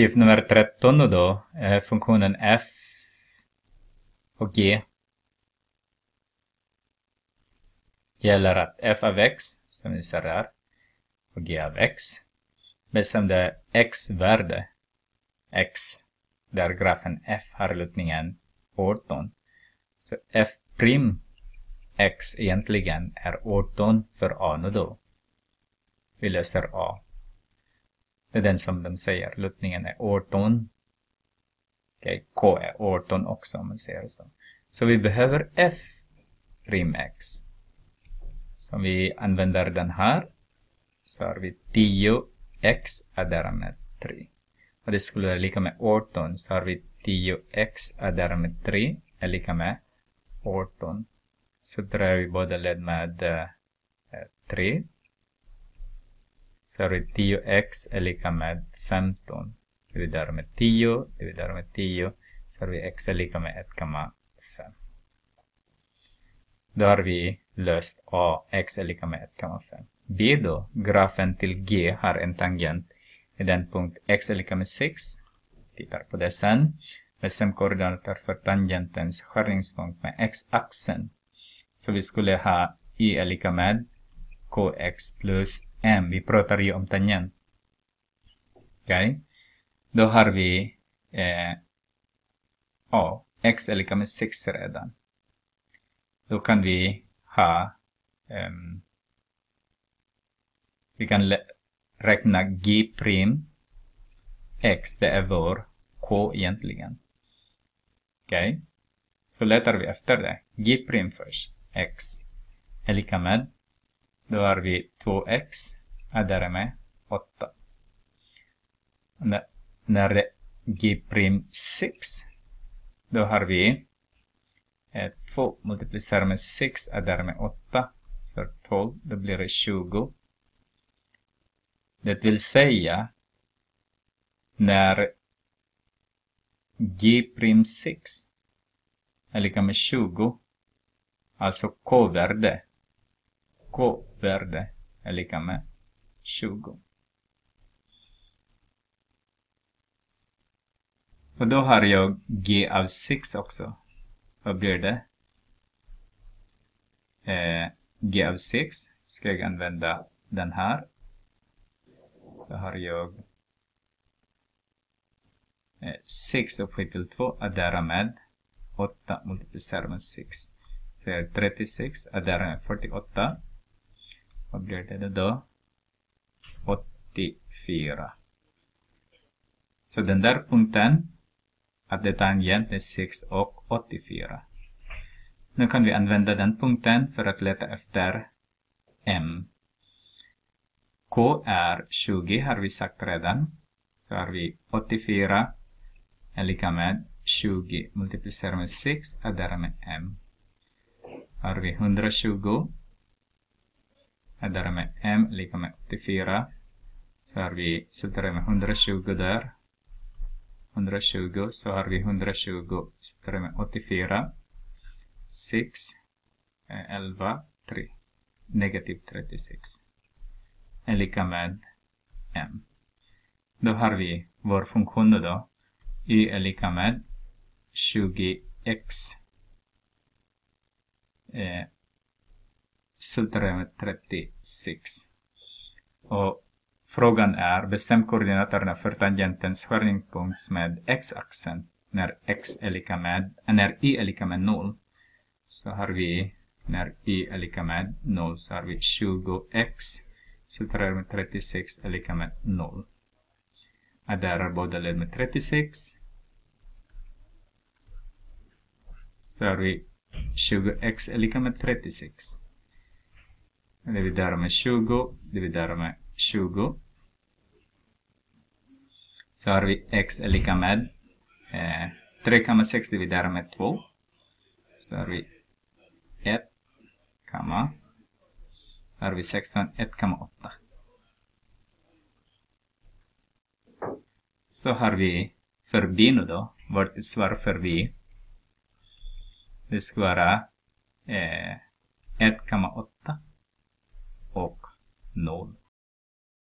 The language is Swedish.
Uppgift nummer 13 då är eh, funktionen f och g gäller att f av x, som vi ser här, och g av x bestämde x-värde x, där grafen f har lutningen 18. Så f prim x egentligen är 18 för a nu då. Vi löser a. Det är den som de säger, lutningen är 18. Okay, k är 18 också om man säger så. Så vi behöver f prim x. Så om vi använder den här så har vi 10x adderat med 3. Och det skulle vara lika med 18 så har vi 10x adderat med 3 är lika med 18. Så drar vi båda led med eh, 3. Så har vi 10x är lika med 15. Dividerar med 10, dividerar med 10. Så har vi x är lika med 1,5. Då har vi löst a, x är lika med 1,5. B då, grafen till g har en tangent i den punkt x är lika med 6. Tittar på det sen. Bestäm koordinater för tangentens skärningspunkt med x-axeln. Så vi skulle ha y är lika med kx plus m. Vi pratar ju om tangent. Okej? Okay? Då har vi eh, a. x är lika med 6 redan. Då kan vi ha um, vi kan räkna g prim x, det är vår k egentligen. Okej? Okay? Så letar vi efter det. g prim först. x är lika med. Då har vi 2x adderar med 8. När, när det är g 6 då har vi eh, 2 multiplicerar med 6 adderar med 8 för 12. Då blir det 20. Det vill säga när g 6 är lika med 20, alltså k-värde, värde är lika med 20. Och då har jag g av 6 också. Vad blir det? Eh, g av 6 ska jag använda den här. Så har jag eh, 6 upphöjt till 2 addera med 8 multiplicerar med 6. Så är 36 addera med 48. Vad blir det då? 84. Så den där punkten, att det tangent är 6 och 84. Nu kan vi använda den punkten för att leta efter M. K är 20 har vi sagt redan. Så har vi 84 är lika med 20 multiplicerar med 6 adderar med m. Har vi 120 adderar med m lika med 84. Så har vi sätter med 120 där. 120 så har vi 120 sätter med 84. 6 11 3 negativ 36 är lika med m. Då har vi vår funktion då y är lika med 20x eh, sultare 36. Och frågan är bestäm koordinaterna för tangentens skärningspunkt med x-axeln när x är lika med, när y är lika med 0. Så har vi när y är lika med 0 så har vi 20x sultare 36 är lika med 0 adderar båda led med 36. Så har vi 20x är lika med 36. Dividerar med 20, dividerar med 20. Så har vi x är lika med eh, 3,6 dividerar med 2. Så har vi 1, kamma. Har vi 16, 1,8. så har vi förbi nu då. Vårt svar förbi. Det ska vara eh, 1,8 Noll.